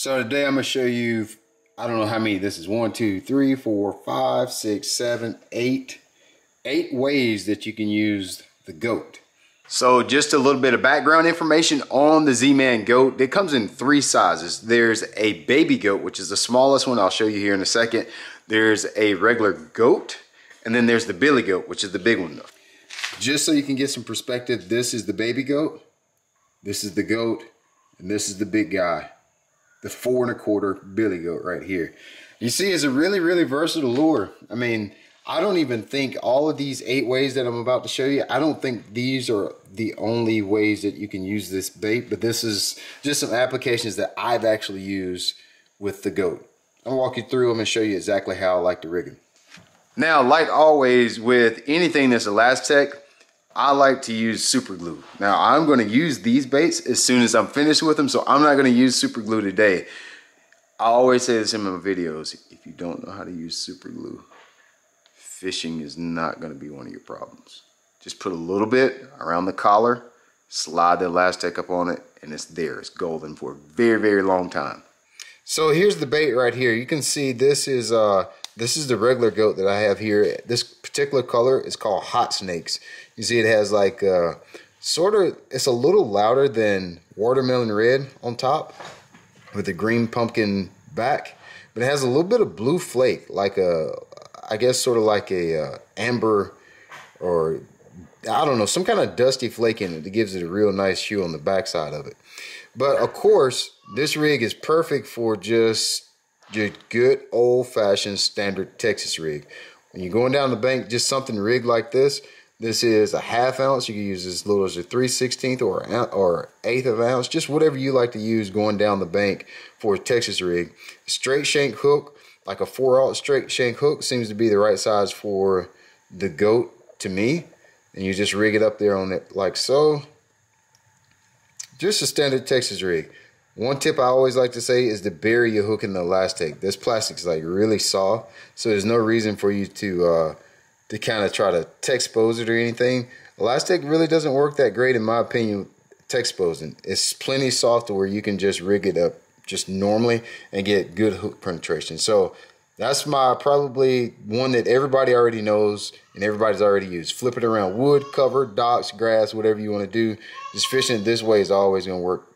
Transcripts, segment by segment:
So today I'm gonna show you, I don't know how many this is, one, two, three, four, five, six, seven, eight, eight ways that you can use the goat. So just a little bit of background information on the Z-Man goat. It comes in three sizes. There's a baby goat, which is the smallest one. I'll show you here in a second. There's a regular goat, and then there's the billy goat, which is the big one. Just so you can get some perspective, this is the baby goat, this is the goat, and this is the big guy the four and a quarter billy goat right here. You see, it's a really, really versatile lure. I mean, I don't even think all of these eight ways that I'm about to show you, I don't think these are the only ways that you can use this bait, but this is just some applications that I've actually used with the goat. I'll walk you through them and show you exactly how I like to rig them. Now, like always with anything that's ElaZtech, I like to use super glue. Now I'm gonna use these baits as soon as I'm finished with them, so I'm not gonna use super glue today. I always say this in my videos, if you don't know how to use super glue, fishing is not gonna be one of your problems. Just put a little bit around the collar, slide the ElaZtech up on it, and it's there. It's golden for a very, very long time. So here's the bait right here. You can see this is uh, this is the regular goat that I have here. This particular color is called Hot Snakes. You see it has like uh, sort of, it's a little louder than Watermelon Red on top with the green pumpkin back. But it has a little bit of blue flake, like a, I guess sort of like a uh, amber or I don't know, some kind of dusty flake in it that gives it a real nice hue on the backside of it. But of course, this rig is perfect for just your good old-fashioned standard Texas rig. When you're going down the bank, just something rigged like this, this is a half ounce. You can use as little as a 3 16th or, or eighth of an ounce, just whatever you like to use going down the bank for a Texas rig. Straight shank hook, like a 4 aught straight shank hook, seems to be the right size for the goat to me. And you just rig it up there on it like so. Just a standard Texas rig. One tip I always like to say is to bury your hook in the ElaZtech. This plastic is like really soft, so there's no reason for you to uh, to kind of try to Texpose it or anything. Elastic really doesn't work that great in my opinion. Texposing it's plenty soft to where you can just rig it up just normally and get good hook penetration. So that's my probably one that everybody already knows and everybody's already used. Flip it around wood, cover, docks, grass, whatever you want to do. Just fishing this way is always going to work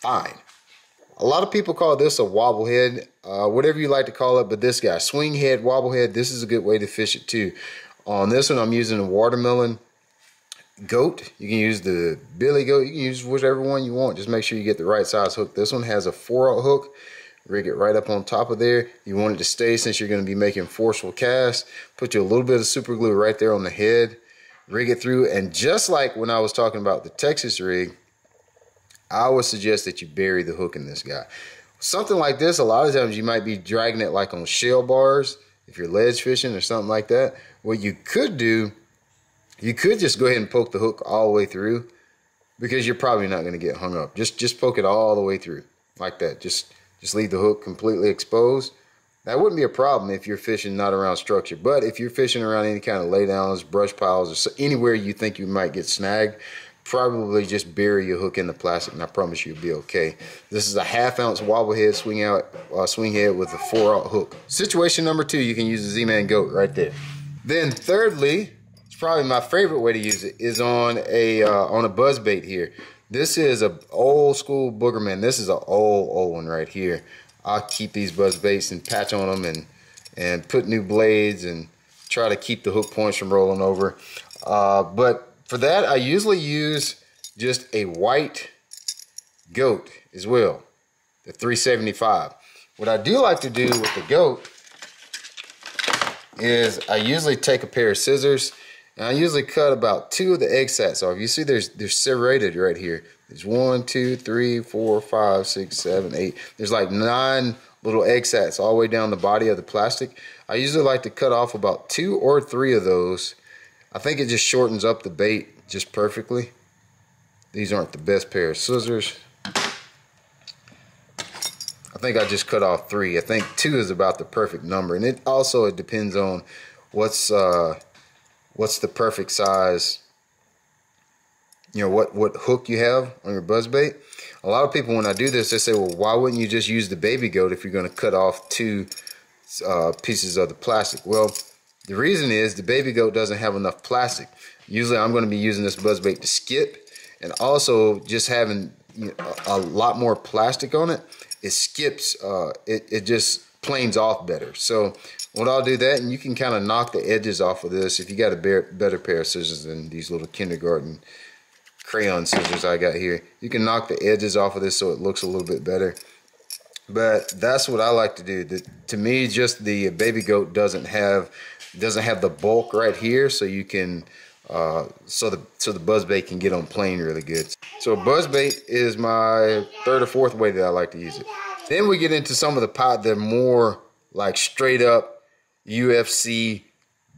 fine. A lot of people call this a wobble head, uh, whatever you like to call it, but this guy, swing head, wobble head, this is a good way to fish it too. On this one, I'm using a watermelon goat. You can use the billy goat. You can use whichever one you want. Just make sure you get the right size hook. This one has a 4-aught hook. Rig it right up on top of there. You want it to stay since you're going to be making forceful casts. Put you a little bit of super glue right there on the head. Rig it through. And just like when I was talking about the Texas rig, I would suggest that you bury the hook in this guy. Something like this, a lot of times you might be dragging it like on shell bars if you're ledge fishing or something like that. What you could do, you could just go ahead and poke the hook all the way through because you're probably not going to get hung up. Just just poke it all the way through like that. Just just leave the hook completely exposed. That wouldn't be a problem if you're fishing not around structure. But if you're fishing around any kind of laydowns, brush piles, or anywhere you think you might get snagged, probably just bury your hook in the plastic and I promise you you'll be okay. This is a half ounce wobble head swing out uh, swing head with a four aught hook. Situation number two, you can use the Z-Man goat right there. Then thirdly, it's probably my favorite way to use it is on a uh, on a buzz bait here. This is a old school boogerman. This is an old old one right here. I'll keep these buzz baits and patch on them and and put new blades and try to keep the hook points from rolling over. Uh, but for that, I usually use just a white goat as well, the 375. What I do like to do with the goat is I usually take a pair of scissors and I usually cut about two of the egg sacs off. You see there's they're serrated right here. There's one, two, three, four, five, six, seven, eight. There's like nine little egg sacs all the way down the body of the plastic. I usually like to cut off about two or three of those I think it just shortens up the bait just perfectly. These aren't the best pair of scissors. I think I just cut off three. I think two is about the perfect number. And it also it depends on what's uh, what's the perfect size you know, what, what hook you have on your buzz bait. A lot of people, when I do this, they say, well, why wouldn't you just use the baby goat if you're going to cut off two uh, pieces of the plastic? Well, the reason is the baby goat doesn't have enough plastic. Usually I'm going to be using this buzz bait to skip and also just having a, lot more plastic on it, it skips, uh, it, it just planes off better. So what I'll do that and you can kind of knock the edges off of this if you got a better pair of scissors than these little kindergarten crayon scissors I got here. You can knock the edges off of this so it looks a little bit better. But that's what I like to do. The, to me, just the baby goat doesn't have doesn't have the bulk right here, so you can uh, so the so the buzz bait can get on plane really good. So buzz bait is my third or fourth way that I like to use it. Then we get into some of the pot that are more like straight up UFC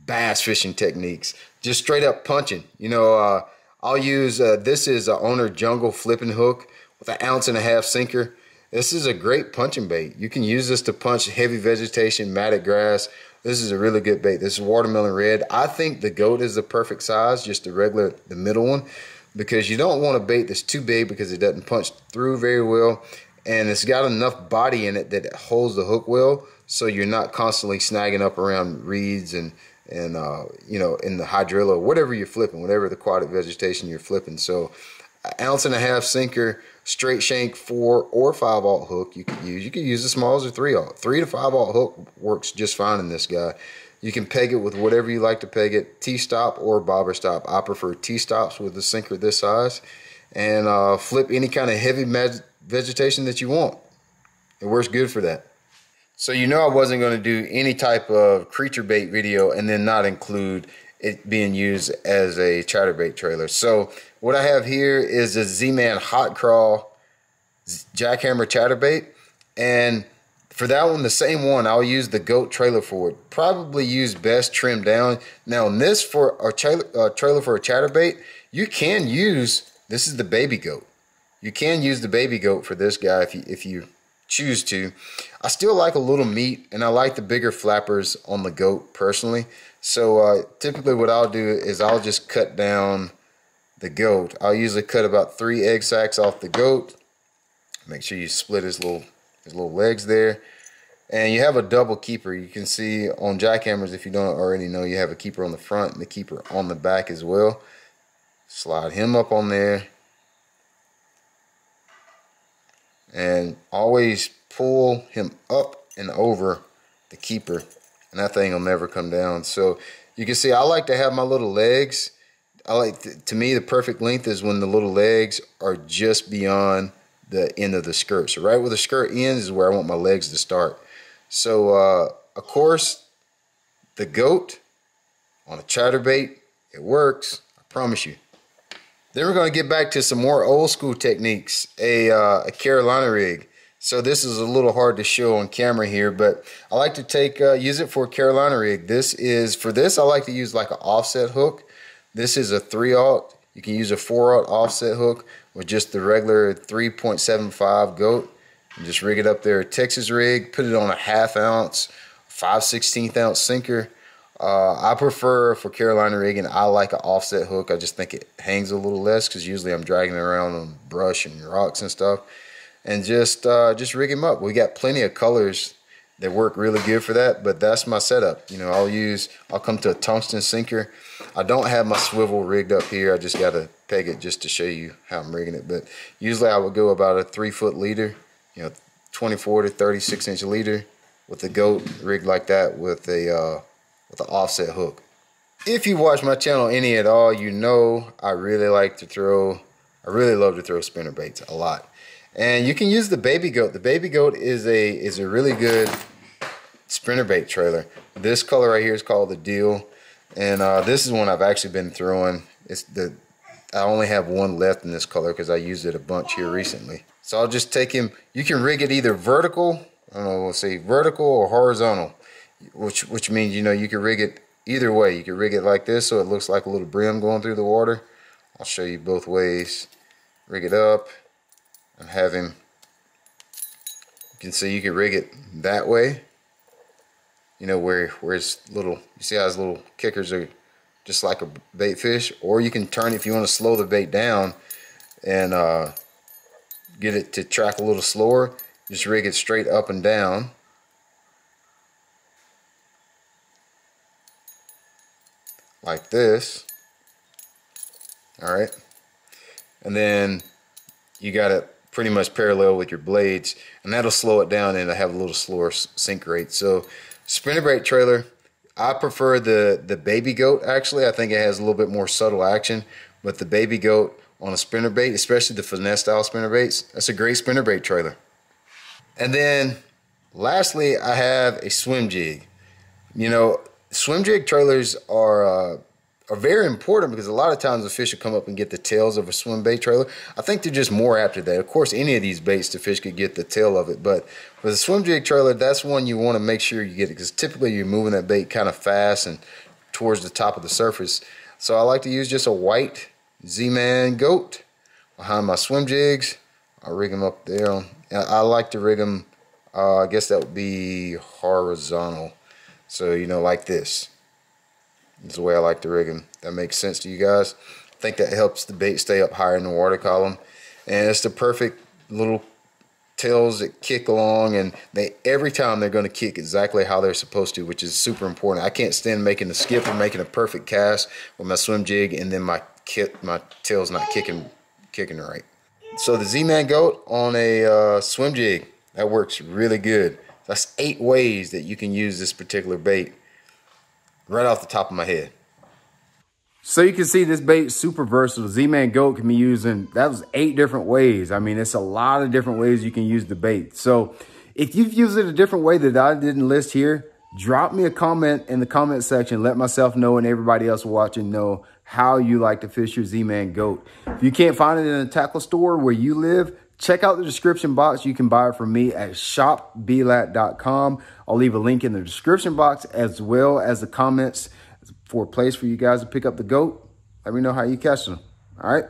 bass fishing techniques. Just straight up punching. You know, uh, I'll use, uh, this is a Owner Jungle flipping hook with an ounce and a half sinker. This is a great punching bait. You can use this to punch heavy vegetation, matted grass. This is a really good bait. This is watermelon red. I think the goat is the perfect size, just the regular, the middle one, because you don't want a bait that's too big because it doesn't punch through very well. And it's got enough body in it that it holds the hook well, so you're not constantly snagging up around reeds and and uh, you know in the hydrilla, whatever you're flipping, whatever the aquatic vegetation you're flipping. So, an ounce and a half sinker, straight shank four or five aught hook you could use. You could use the smalls or three aught. Three to five aught hook works just fine in this guy. You can peg it with whatever you like to peg it, T-stop or bobber stop. I prefer T-stops with a sinker this size. And uh, flip any kind of heavy vegetation that you want. It works good for that. So you know I wasn't going to do any type of creature bait video and then not include it being used as a chatterbait trailer. So what I have here is a Z-Man Hot Crawl jackhammer chatterbait. And for that one, the same one, I'll use the goat trailer for it. Probably use best trimmed down. Now in this for a trailer, uh, trailer for a chatterbait, you can use, this is the baby goat. You can use the baby goat for this guy if you, if you choose to. I still like a little meat and I like the bigger flappers on the goat personally. So uh, typically what I'll do is I'll just cut down the goat. I'll usually cut about three egg sacs off the goat. Make sure you split his little, his little legs there. And you have a double keeper. You can see on jackhammers, if you don't already know, you have a keeper on the front and the keeper on the back as well. Slide him up on there. And always pull him up and over the keeper and that thing will never come down. So you can see I like to have my little legs. I like to me the perfect length is when the little legs are just beyond the end of the skirt. So right where the skirt ends is where I want my legs to start. So uh, of course the goat on a chatterbait it works I promise you then we're going to get back to some more old school techniques, a, uh, a Carolina rig. So this is a little hard to show on camera here, but I like to take uh, use it for a Carolina rig. This is, for this I like to use like an offset hook. This is a 3 aught. You can use a 4 aught offset hook with just the regular 3.75 goat. And just rig it up there, Texas rig, put it on a half ounce, 5 16th ounce sinker. Uh, I prefer for Carolina rigging, I like an offset hook. I just think it hangs a little less because usually I'm dragging it around on brush and rocks and stuff. And just uh, just rig them up. We got plenty of colors that work really good for that, but that's my setup. You know, I'll use, I'll come to a tungsten sinker. I don't have my swivel rigged up here. I just got to peg it just to show you how I'm rigging it. But usually I would go about a three foot leader, you know, 24 to 36 inch leader with the goat rigged like that with a, uh, with an offset hook. If you watch my channel any at all, you know I really like to throw, I really love to throw spinner baits a lot. And you can use the baby goat. The baby goat is a is a really good spinner bait trailer. This color right here is called the deal. And uh, this is one I've actually been throwing. It's the I only have one left in this color because I used it a bunch here recently. So I'll just take him. You can rig it either vertical, I don't know, we'll say vertical or horizontal which which means you know you can rig it either way. You can rig it like this so it looks like a little brim going through the water. I'll show you both ways. Rig it up and have him. You can see you can rig it that way. You know where where his little you see how his little kickers are just like a bait fish, or you can turn if you want to slow the bait down and uh, get it to track a little slower. Just rig it straight up and down. Like this. All right. And then you got it pretty much parallel with your blades and that'll slow it down and have a little slower sink rate. So spinnerbait trailer, I prefer the, the baby goat actually. I think it has a little bit more subtle action, but the baby goat on a spinnerbait, especially the finesse style spinnerbaits, that's a great spinnerbait trailer. And then lastly, I have a swim jig. You know, swim jig trailers are uh, are very important because a lot of times the fish will come up and get the tails of a swim bait trailer. I think they're just more after that. Of course, any of these baits, the fish could get the tail of it. But with a swim jig trailer, that's one you want to make sure you get it because typically you're moving that bait kind of fast and towards the top of the surface. So I like to use just a white Z-Man goat behind my swim jigs. I rig them up there. I like to rig them, uh, I guess that would be horizontal. So, you know, like this. is the way I like to rig them. That makes sense to you guys. I think that helps the bait stay up higher in the water column. And it's the perfect little tails that kick along and they every time they're going to kick exactly how they're supposed to which is super important i can't stand making a skip or making a perfect cast with my swim jig and then my kit my tail's not kicking kicking right so the z-man goat on a uh, swim jig that works really good that's eight ways that you can use this particular bait right off the top of my head. So you can see this bait super versatile. Z-Man Goat can be used in, that was eight different ways. I mean, it's a lot of different ways you can use the bait. So if you've used it a different way that I didn't list here, drop me a comment in the comment section. Let myself know and everybody else watching know how you like to fish your Z-Man Goat. If you can't find it in a tackle store where you live, check out the description box. You can buy it from me at shopblat.com. I'll leave a link in the description box as well as the comments for a place for you guys to pick up the goat. Let me know how you catch them. All right.